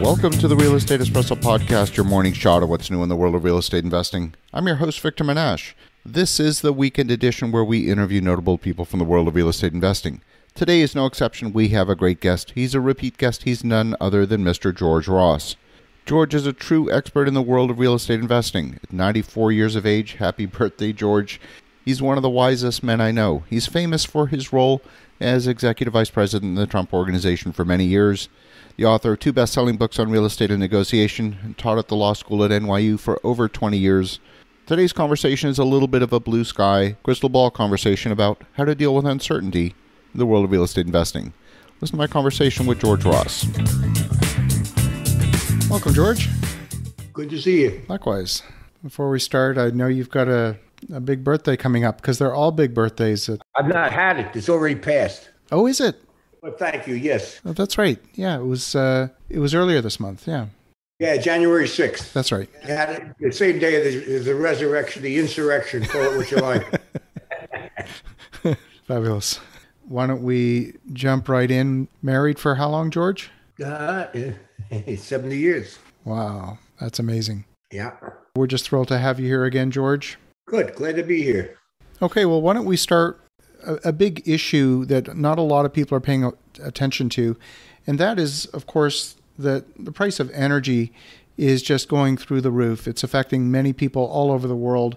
Welcome to the Real Estate Espresso Podcast, your morning shot of what's new in the world of real estate investing. I'm your host, Victor Menasce. This is the weekend edition where we interview notable people from the world of real estate investing. Today is no exception. We have a great guest. He's a repeat guest. He's none other than Mr. George Ross. George is a true expert in the world of real estate investing. At 94 years of age, happy birthday, George. He's one of the wisest men I know. He's famous for his role as executive vice president in the Trump Organization for many years. The author of two best selling books on real estate and negotiation, and taught at the law school at NYU for over 20 years. Today's conversation is a little bit of a blue sky, crystal ball conversation about how to deal with uncertainty in the world of real estate investing. Listen to my conversation with George Ross. Welcome, George. Good to see you. Likewise. Before we start, I know you've got a, a big birthday coming up because they're all big birthdays. At, I've not had it. It's already passed. oh, is it? But thank you. Yes. Oh, that's right. Yeah, it was. Uh, it was earlier this month. Yeah, Yeah, January 6th. that's right. Had it the same day of the, the resurrection, the insurrection, call it what you like. Fabulous. Why don't we jump right in? Married for how long, George? Uh, 70 years. Wow, that's amazing. Yeah. We're just thrilled to have you here again, George. Good. Glad to be here. Okay, well, why don't we start a, a big issue that not a lot of people are paying attention to, and that is, of course, that the price of energy is just going through the roof. It's affecting many people all over the world.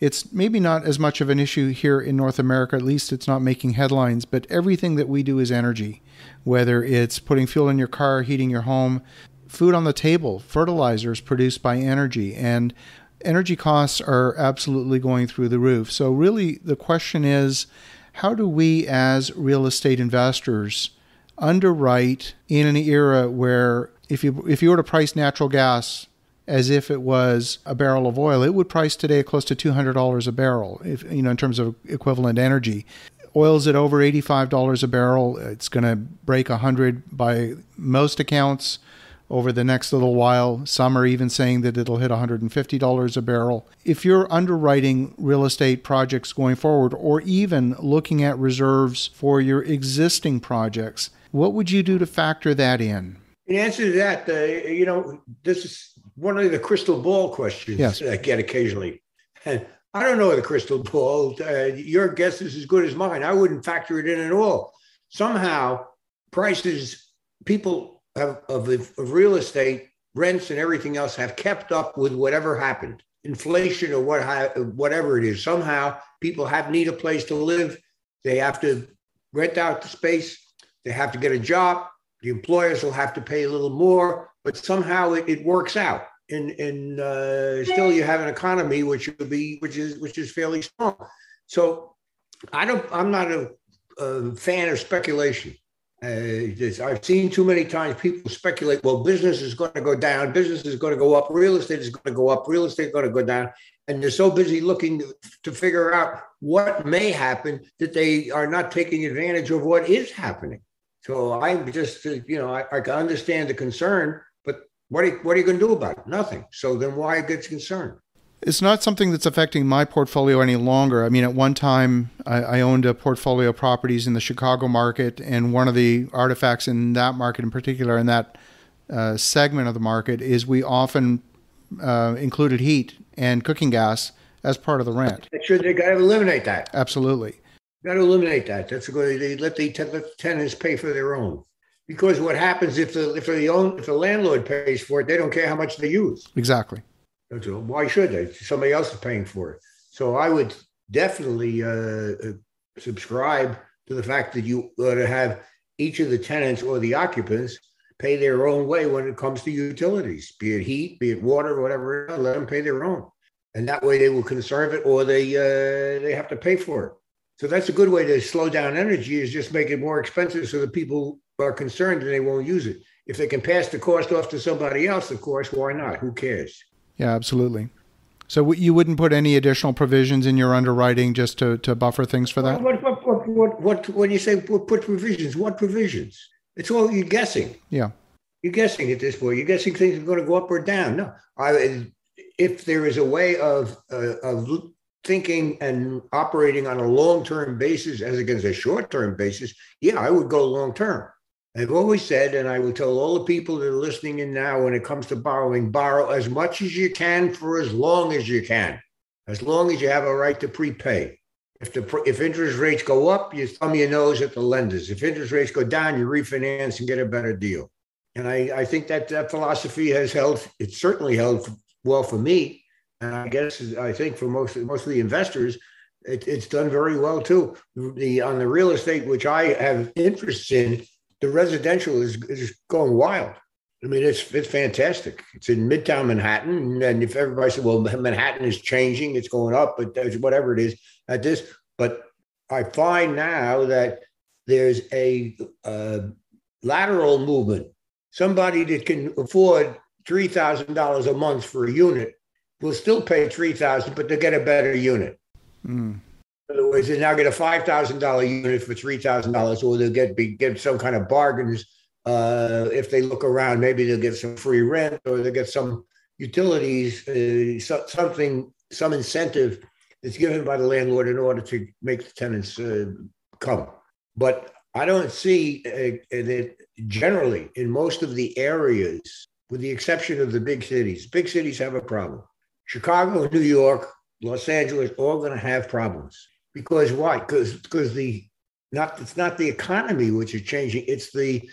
It's maybe not as much of an issue here in North America, at least it's not making headlines, but everything that we do is energy, whether it's putting fuel in your car, heating your home, food on the table, fertilizers produced by energy, and energy costs are absolutely going through the roof. So, really, the question is how do we, as real estate investors, underwrite in an era where if you if you were to price natural gas as if it was a barrel of oil, it would price today close to two hundred dollars a barrel, if you know in terms of equivalent energy. Oil's at over eighty five dollars a barrel. It's going to break hundred by most accounts over the next little while. Some are even saying that it'll hit $150 a barrel. If you're underwriting real estate projects going forward, or even looking at reserves for your existing projects, what would you do to factor that in? In answer to that, uh, you know, this is one of the crystal ball questions Yes. I get occasionally. And I don't know the crystal ball. Uh, your guess is as good as mine. I wouldn't factor it in at all. Somehow, prices, people have, of, of real estate, rents, and everything else have kept up with whatever happened, inflation or what ha- whatever it is. Somehow, people have need a place to live. They have to rent out the space. They have to get a job the employers will have to pay a little more, but somehow it, it works out. And and uh, still you have an economy which would be which is which is fairly strong. So I don't I'm not a, a fan of speculation. Uh, I've seen too many times people speculate. Well, business is going to go down. Business is going to go up. Real estate is going to go up. Real estate is going to go down. And they're so busy looking to, figure out what may happen that they are not taking advantage of what is happening. So I'm just, uh, you know, I, I can understand the concern, but what are, what are you going to do about it? Nothing. So then why get concerned? It's not something that's affecting my portfolio any longer. I mean, at one time, I, I owned a portfolio of properties in the Chicago market, and one of the artifacts in that market, in particular, in that uh, segment of the market, is we often uh, included heat and cooking gas as part of the rent. Should, they got to eliminate that. Absolutely. Got to eliminate that. That's a good. They let the ten- let the tenants pay for their own. Because what happens if the if the own if the landlord pays for it, they don't care how much they use. Exactly. Why should they? Somebody else is paying for it. So I would definitely uh, uh, subscribe to the fact that you ought to have each of the tenants or the occupants pay their own way when it comes to utilities, be it heat, be it water, whatever. Let them pay their own, and that way they will conserve it, or they uh, they have to pay for it. So that's a good way to slow down energy is just make it more expensive so that people are concerned and they won't use it. If they can pass the cost off to somebody else, of course, why not? Who cares? Yeah, absolutely. So w- you wouldn't put any additional provisions in your underwriting just to, to buffer things for that? What, what, what, what, what, when you say put, put provisions, what provisions? It's all you're guessing. Yeah. You're guessing at this point. You're guessing things are going to go up or down. No, I, if there is a way of uh, of thinking and operating on a long term basis as against a short term basis, yeah, I would go long term. I've always said, and I will tell all the people that are listening in now when it comes to borrowing, borrow as much as you can for as long as you can, as long as you have a right to prepay. If the if interest rates go up, you thumb your nose at the lenders. If interest rates go down, you refinance and get a better deal. And I, I think that that philosophy has held. It's certainly held well for me, and I guess I think for most most of the investors, it, it's done very well too. The on the real estate, which I have interests in, the residential is, is going wild. I mean, it's it's fantastic. It's in Midtown Manhattan, and if everybody said, "Well, Manhattan is changing, it's going up," but whatever it is at this, but I find now that there's a, lateral movement. Somebody that can afford three thousand dollars a month for a unit will still pay three thousand, but they'll get a better unit. Mm. Other they now get a five thousand dollar unit for three thousand dollars, or they'll get be, get some kind of bargains. Uh, if they look around, maybe they'll get some free rent, or they'll get some utilities, uh, so, something, some incentive that's given by the landlord in order to make the tenants uh, come. But I don't see uh, that generally in most of the areas, with the exception of the big cities, big cities have a problem. Chicago, New York, Los Angeles, all going to have problems. Because why? Because because the not it's not the economy which is changing. It's the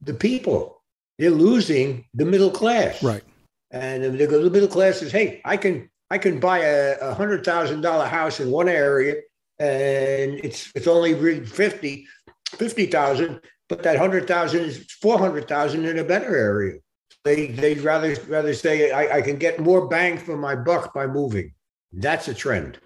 the people. They're losing the middle class. Right. And they go to the middle class says, "Hey, I can I can buy a, a hundred thousand dollar house in one area, and it's it's only 50 50,000, but that hundred thousand is four hundred thousand in a better area. They they'd rather rather say I, I can get more bang for my buck by moving. That's a trend.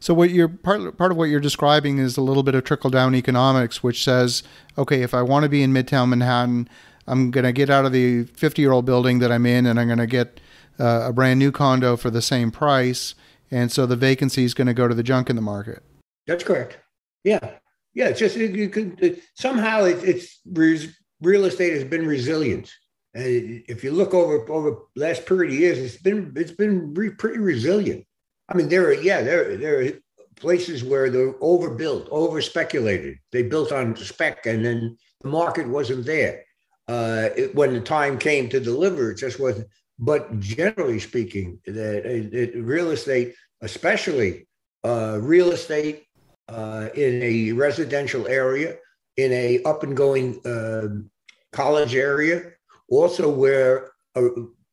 So what you're part part of what you're describing is a little bit of trickle down economics, which says, okay, if I want to be in Midtown Manhattan, I'm going to get out of the 50 year old building that I'm in, and I'm going to get uh, a brand new condo for the same price, and so the vacancy is going to go to the junk in the market. That's correct. Yeah, yeah. It's just you could it, somehow it, it's real estate has been resilient. And if you look over over last period of years, it's been it's been re, pretty resilient. I mean, there are yeah, there there are places where they're overbuilt, over speculated. They built on spec, and then the market wasn't there. Uh, it, when the time came to deliver, it just wasn't. But generally speaking, that real estate, especially uh, real estate uh, in a residential area, in a up and going uh, college area, also where uh,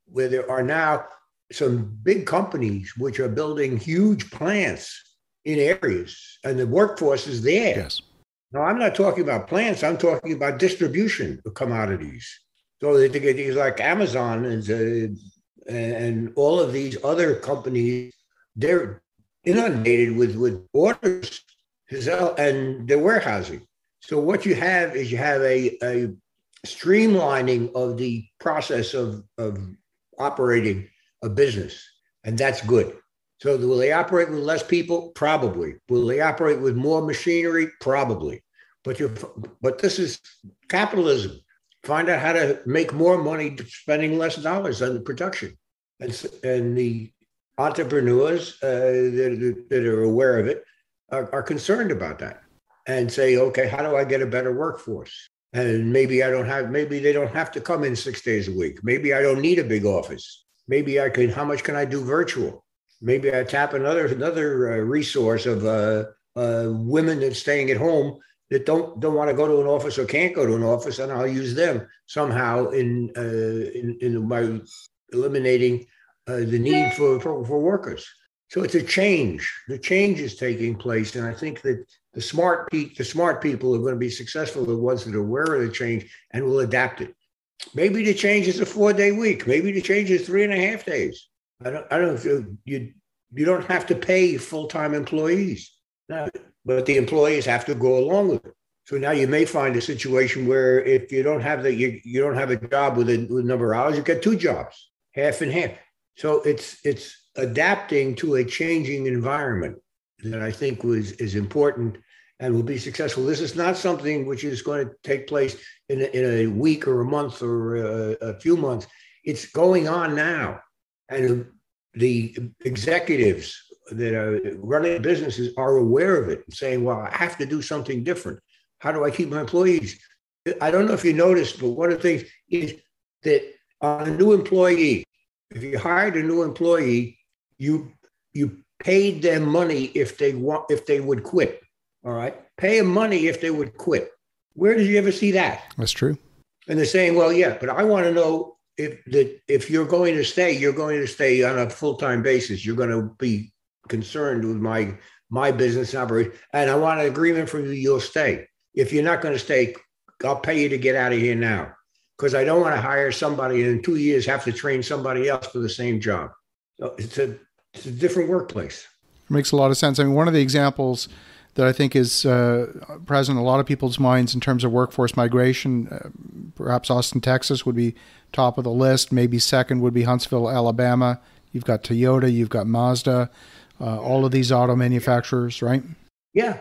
where there are now some big companies which are building huge plants in areas, and the workforce is there. Yes. Now, I'm not talking about plants. I'm talking about distribution of commodities. So they think things like Amazon and, uh, and all of these other companies, they're inundated with, with orders and they're warehousing. So what you have is you have a, a streamlining of the process of, of operating a business, and that's good. So will they operate with less people? Probably. Will they operate with more machinery? Probably. But you but this is capitalism. Find out how to make more money spending less dollars on the production. And, and the entrepreneurs uh, that, that, are aware of it are, are concerned about that and say, okay, how do I get a better workforce? And maybe I don't have, maybe they don't have to come in six days a week. Maybe I don't need a big office maybe I can. How much can I do virtual? Maybe I tap another another uh, resource of uh, uh, women that's staying at home that don't don't want to go to an office or can't go to an office, and I'll use them somehow in uh, in, in by eliminating uh, the need for, for for workers. So it's a change. The change is taking place, and I think that the smart pe- the smart people are going to be successful. The ones that are aware of the change and will adapt it. Maybe the change is a four day week. Maybe the change is three and a half days. I don't. I don't. You you, don't have to pay full time employees, no, but the employees have to go along with it. So now you may find a situation where if you don't have the you, you don't have a job with a, with a number of hours, you get two jobs, half and half. So it's it's adapting to a changing environment that I think was is important and will be successful. This is not something which is going to take place in a, in a week or a month or a, a few months. It's going on now. And the executives that are running businesses are aware of it and saying, well, I have to do something different. How do I keep my employees? I don't know if you noticed, but one of the things is that on a new employee, if you hired a new employee, you you paid them money if they want if they would quit. All right, pay them money if they would quit. Where did you ever see that? That's true. And they're saying, well, yeah, but I want to know if that if you're going to stay, you're going to stay on a full time basis. You're going to be concerned with my my business operation, and I want an agreement from you. You'll stay. If you're not going to stay, I'll pay you to get out of here now because I don't want to hire somebody and in two years have to train somebody else for the same job. So it's a it's a different workplace. It makes a lot of sense. I mean, one of the examples that I think is uh, present in a lot of people's minds in terms of workforce migration, uh, perhaps Austin, Texas would be top of the list. Maybe second would be Huntsville, Alabama. You've got Toyota, you've got Mazda, uh, all of these auto manufacturers, right? Yeah,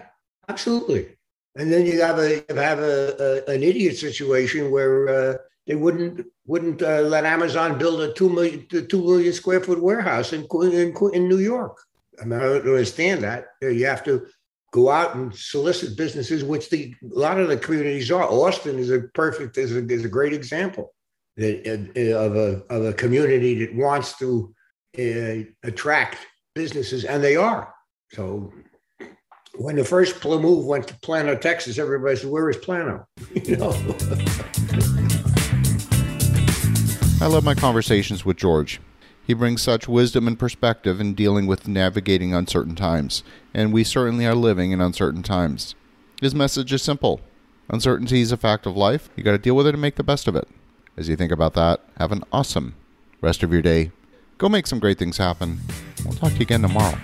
absolutely. And then you have a you have a, a an idiot situation where uh, they wouldn't wouldn't uh, let Amazon build a two million two million square foot warehouse in in, in New York. I mean, I don't understand that. You have to go out and solicit businesses, which the a lot of the communities are. Austin is a perfect is a, is a great example uh, of a of a community that wants to uh, attract businesses, and they are. So when the first move went to Plano, Texas, everybody said, "Where is Plano?" you know. I love my conversations with George. He brings such wisdom and perspective in dealing with navigating uncertain times, and we certainly are living in uncertain times. His message is simple uncertainty is a fact of life. You got to deal with it and make the best of it. As you think about that, have an awesome rest of your day. Go make some great things happen. We'll talk to you again tomorrow.